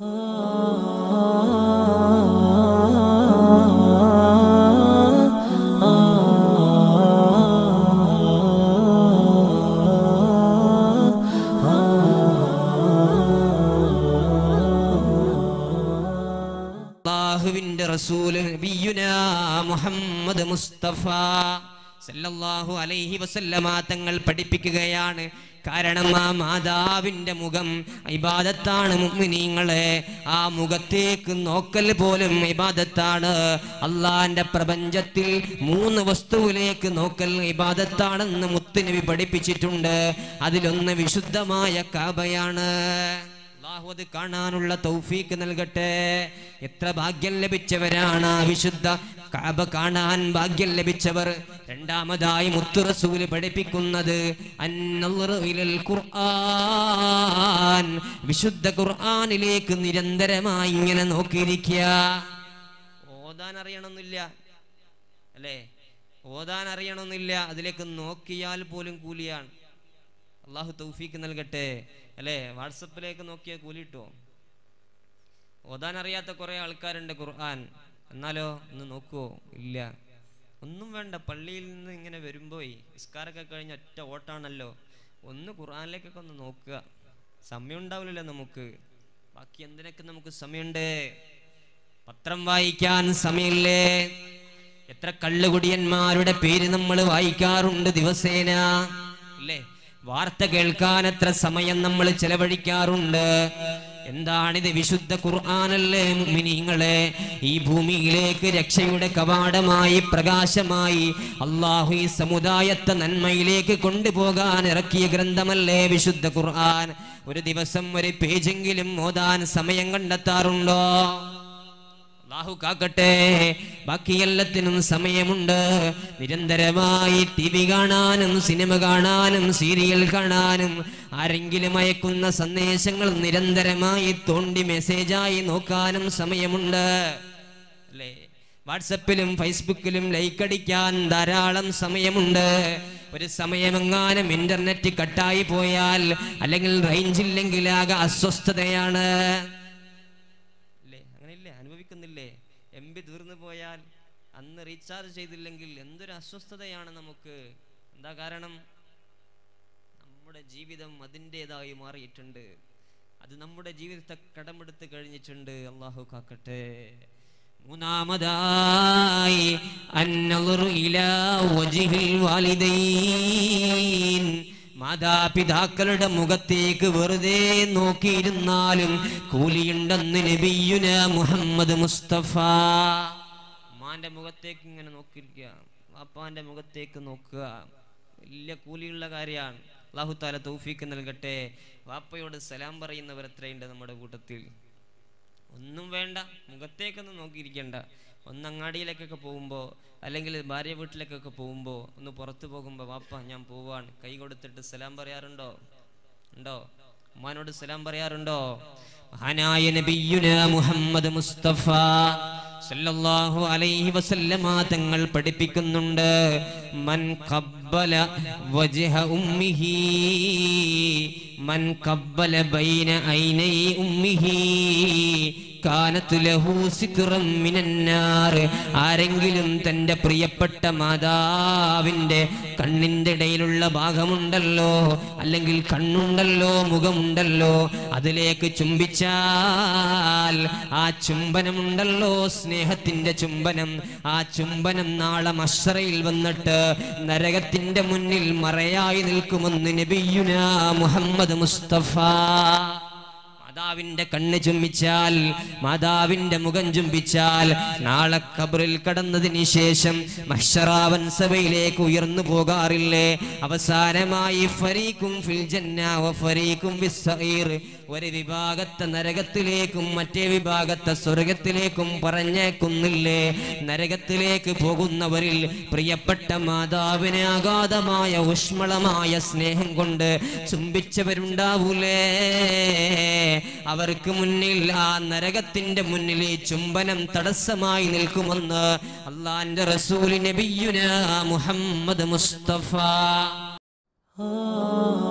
അള്ളാഹുവിന്റെ റസൂൽ നബിയുനാ മുഹമ്മദ് മുസ്തഫ. സല്ലല്ലാഹു അലൈഹി വസല്ലമ തങ്ങൾ പഠിപ്പിക്കുകയാണ്. കാരണം ആ മാതാവിന്റെ മുഖം ഇബാദത്താണ് മുഅ്മിനീങ്ങളെ ആ മുഖത്തേക്ക് നോക്കൽ പോലും ഇബാദത്താണ്. അള്ളാന്റെ പ്രപഞ്ചത്തിൽ മൂന്ന് വസ്തുവിലേക്ക് നോക്കൽ ഇബാദത്താണെന്ന് മുത്തുനബി പഠിപ്പിച്ചിട്ടുണ്ട്. അതിലൊന്ന് വിശുദ്ധമായ കാബയാണ്. അത് കാണാനുള്ള തൗഫീക്ക് നൽകട്ടെ. എത്ര ഭാഗ്യം ലഭിച്ചവരാണ് വിശുദ്ധ കാബ കാണാൻ ഭാഗ്യം ലഭിച്ചവർ രണ്ടാമതായി മുത്തു റസൂൽ പഠിപ്പിക്കുന്നത് ഖുർആൻ. വിശുദ്ധ ഖുർആനിലേക്ക് നിരന്തരമായി ഇങ്ങനെ നോക്കിയിരിക്കുക. ഓതാൻ അറിയണമെന്നില്ല അല്ലേ? ഓതാൻ അറിയണമെന്നില്ല അതിലേക്ക് നോക്കിയാൽ പോലും കൂലിയാണ്. അള്ളാഹു തൗഫീക്ക് നൽകട്ടെ. അല്ലേ? വാട്സപ്പിലേക്ക് നോക്കിയാൽ കൂലി കിട്ടുമോ ഓതാൻ അറിയാത്ത കുറെ ആൾക്കാരുണ്ട് ഖുർആൻ. എന്നാലോ ഒന്ന് നോക്കുവോ? ഇല്ല. ഒന്നും വേണ്ട. പള്ളിയിൽ നിന്ന് ഇങ്ങനെ വരുമ്പോയി നിസ്കാരമൊക്കെ കഴിഞ്ഞ് ഒറ്റ ഓട്ടാണല്ലോ. ഒന്ന് ഖുറാനിലേക്കൊക്കെ ഒന്ന് നോക്കുക. സമയം ഉണ്ടാവില്ലല്ലോ നമുക്ക്. ബാക്കി എന്തിനൊക്കെ നമുക്ക് സമയമുണ്ട്? പത്രം വായിക്കാൻ സമയമില്ലേ? എത്ര കള്ളുകുടിയന്മാരുടെ പേര് നമ്മൾ വായിക്കാറുണ്ട് ദിവസേന. അല്ലേ വാർത്ത കേൾക്കാൻ എത്ര സമയം നമ്മൾ ചെലവഴിക്കാറുണ്ട്? എന്താണിത് വിശുദ്ധ ഖുർആാനല്ലേ മുഅ്മിനീങ്ങളെ? ഈ ഭൂമിയിലേക്ക് രക്ഷയുടെ കവാടമായി പ്രകാശമായി അള്ളാഹു ഈ സമുദായത്തെ നന്മയിലേക്ക് കൊണ്ടുപോകാൻ ഇറക്കിയ ഗ്രന്ഥമല്ലേ വിശുദ്ധ ഖുർആൻ? ഒരു ദിവസം ഒരു പേജെങ്കിലും ഓതാൻ സമയം കണ്ടെത്താറുണ്ടോ? അള്ളാഹു കാക്കട്ടെ. ബാക്കി എല്ലാത്തിനും സമയമുണ്ട്. നിരന്തരമായി ടി വി കാണാനും സിനിമ കാണാനും സീരിയൽ കാണാനും ആരെങ്കിലും അയക്കുന്ന സന്ദേശങ്ങൾ നിരന്തരമായി തോണ്ടി മെസ്സേജായി നോക്കാനും സമയമുണ്ട്. അല്ലേ? വാട്സപ്പിലും ഫേസ്ബുക്കിലും ലൈക്ക് അടിക്കാൻ ധാരാളം സമയമുണ്ട്. ഒരു സമയമെങ്ങാനും ഇന്റർനെറ്റ് കട്ടായി പോയാൽ അല്ലെങ്കിൽ റേഞ്ച് ഇല്ലെങ്കിൽ അസ്വസ്ഥതയാണ്. തീർന്നു പോയാൽ അന്ന് റീചാർജ് ചെയ്തില്ലെങ്കിൽ എന്തൊരു അസ്വസ്ഥതയാണ് നമുക്ക്. എന്താ കാരണം? നമ്മുടെ ജീവിതം അതിന്റെതായി മാറിയിട്ടുണ്ട്. അത് നമ്മുടെ ജീവിതത്തെ കടമെടുത്ത് കഴിഞ്ഞിട്ടുണ്ട്. അള്ളാഹു കാക്കട്ടെ. മൂന്നാമതായി മാതാപിതാക്കളുടെ മുഖത്തേക്ക് വെറുതെ നോക്കിയിരുന്നാലും കൂലിയുണ്ടെന്ന് നബിയുന മുഹമ്മദ് മുസ്തഫ. ഉമ്മാന്റെ മുഖത്തേക്ക് ഇങ്ങനെ നോക്കിയിരിക്കുക. വാപ്പാന്റെ മുഖത്തേക്ക് നോക്കുക. വലിയ കൂലിയുള്ള കാര്യമാണ്. അള്ളാഹു താല തൗഫീക്ക് നൽകട്ടെ. വാപ്പയോട് സലാം പറയുന്നവർ എത്രയുണ്ട് നമ്മുടെ കൂട്ടത്തിൽ? ഒന്നും വേണ്ട മുഖത്തേക്കൊന്നും നോക്കിയിരിക്കേണ്ട. ഒന്ന് അങ്ങാടിയിലേക്കൊക്കെ പോകുമ്പോൾ അല്ലെങ്കിൽ ഭാര്യ വീട്ടിലേക്കൊക്കെ പോകുമ്പോൾ ഒന്ന് പുറത്തു പോകുമ്പോൾ വാപ്പ ഞാൻ പോവാണ്. കൈ കൊടുത്തിട്ട് സലാം പറയാറുണ്ടോ? ഉണ്ടോ? ഉമ്മാനോട് സലാം പറയാറുണ്ടോ? മഹാനായ നബിയുന മുഹമ്മദ് മുസ്തഫ സല്ലല്ലാഹു അലൈഹി വസല്ലമ തങ്ങൾ പഠിപ്പിക്കുന്നുണ്ട്. മൻ ഖബ്ബല വജ്ഹ ഉമ്മിഹി മൻ ഖബ്ബല ബൈന ഐനൈ ഉമ്മിഹി ആരെങ്കിലും തന്റെ പ്രിയപ്പെട്ട മാതാവിന്റെ കണ്ണിന്റെ ഇടയിലുള്ള ഭാഗമുണ്ടല്ലോ അല്ലെങ്കിൽ കണ്ണുണ്ടല്ലോ മുഖമുണ്ടല്ലോ അതിലേക്ക് ചുംബിച്ചാൽ ആ ചുംബനമുണ്ടല്ലോ സ്നേഹത്തിന്റെ ചുംബനം. ആ ചുംബനം നാളെ മഷറയിൽ വന്നിട്ട് നരകത്തിന്റെ മുന്നിൽ മറയായി നിൽക്കുമെന്ന് നബിയുന മുഹമ്മദ് മുസ്തഫ. മാതാവിന്റെ കണ്ണ് ചുംബിച്ചാൽ മാതാവിന്റെ മുഖം ചുംബിച്ചാൽ നാളെ കബറിൽ കടന്നതിന് ശേഷം മഷറാവൻ സഭയിലേക്ക് ഉയർന്നു പോകാറില്ലേ? അവസാനമായി ഫരീഖും ഫിൽ ഫരീഖും ഫിസ്സഈർ ഒരു വിഭാഗത്തെ നരകത്തിലേക്കും മറ്റേ വിഭാഗത്തെ സ്വർഗത്തിലേക്കും പറഞ്ഞേക്കുന്നില്ലേ? നരകത്തിലേക്ക് പോകുന്നവരിൽ പ്രിയപ്പെട്ട മാതാവിനെ അഗാധമായ ഊഷ്മളമായ സ്നേഹം കൊണ്ട് ചുംബിച്ചവരുണ്ടാവൂലേ? അവർക്ക് മുന്നിൽ ആ നരകത്തിന്റെ മുന്നിൽ ഈ ചുംബനം തടസ്സമായി നിൽക്കുമെന്ന് അള്ളാന്റെ റസൂൽ നബിയുന മുഹമ്മദ് മുസ്തഫ. ആ